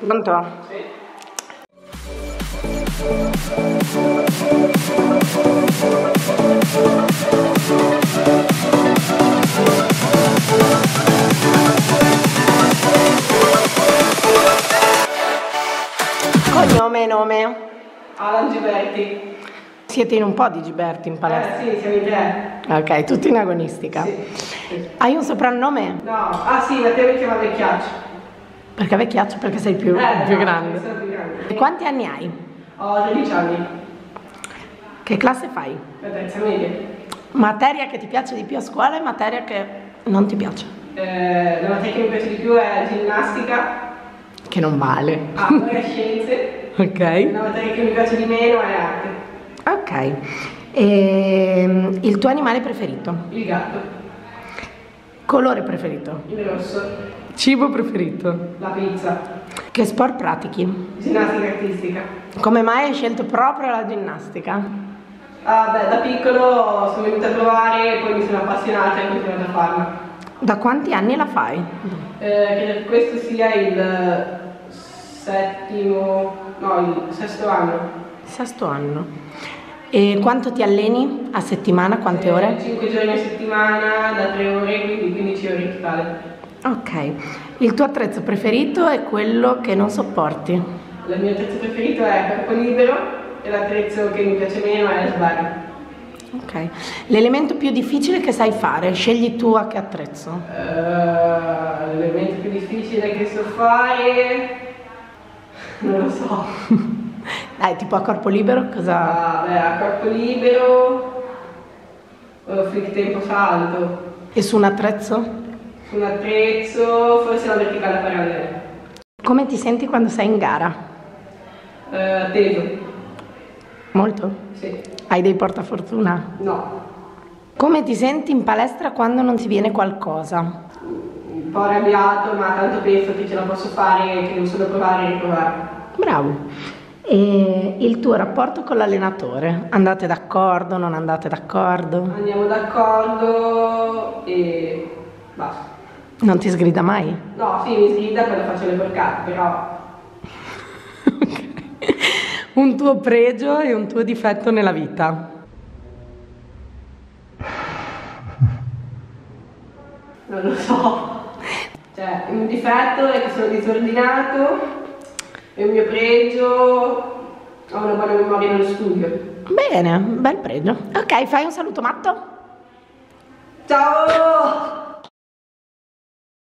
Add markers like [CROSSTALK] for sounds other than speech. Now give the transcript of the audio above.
Pronto? Sì. Cognome e nome? Alan Giberti. Siete in un po' di Giberti in Eh palestra? sì, siamo in tre. Ok, tutti in agonistica. Sì. Hai un soprannome? No, ah sì, Matteo mi chiama Vecchiaccio. Perché vecchiaccio? Perché sei più, Eh, più no, grande. Sono più grande. E quanti anni hai? Ho 13 anni, Che classe fai? la terza media. Materia che ti piace di più a scuola e materia che non ti piace? Eh, la materia che mi piace di più è ginnastica, Che non vale. ah, [LAUGHS] poi è scienze. Ok. La materia che mi piace di meno è arte. Ok. E, il tuo animale preferito? Il gatto, Colore preferito? il rosso, Cibo preferito? la pizza, Che sport pratichi? ginnastica artistica. Come mai hai scelto proprio la ginnastica? Ah, beh, da piccolo sono venuta a provare, poi mi sono appassionata e ho continuato a farla. Da quanti anni la fai? Eh, credo che questo sia il settimo, no, il sesto anno. Sesto anno. E quanto ti alleni a settimana? Quante ore? 5 giorni a settimana, da 3 ore, quindi 15 ore in totale. Ok. Il tuo attrezzo preferito è quello che non sopporti? Il mio attrezzo preferito è corpo libero e l'attrezzo che mi piace meno è la sbarra. Ok. L'elemento più difficile che sai fare? Scegli tu a che attrezzo? Eh, l'elemento più difficile che so fare, non lo so. [LAUGHS] Dai, tipo a corpo libero cosa... Ah, beh, a corpo libero, eh, flick tempo salto. E su un attrezzo? Un attrezzo, forse la verticale parallela. Come ti senti quando sei in gara? Eh, teso, Molto? sì. Hai dei portafortuna? No. Come ti senti in palestra quando non ti viene qualcosa? Un po' arrabbiato, ma tanto penso che ce la posso fare, che devo solo provare e riprovare. Bravo. E il tuo rapporto con l'allenatore? Andate d'accordo, non andate d'accordo? Andiamo d'accordo e basta. Non ti sgrida mai? No, sì, mi sgrida quando faccio le porcate, però Ok. Un tuo pregio e un tuo difetto nella vita? non lo so. Cioè, un difetto è che sono disordinato e un mio pregio ho una buona memoria nello studio. Bene, bel pregio. Ok, fai un saluto matto? Ciao!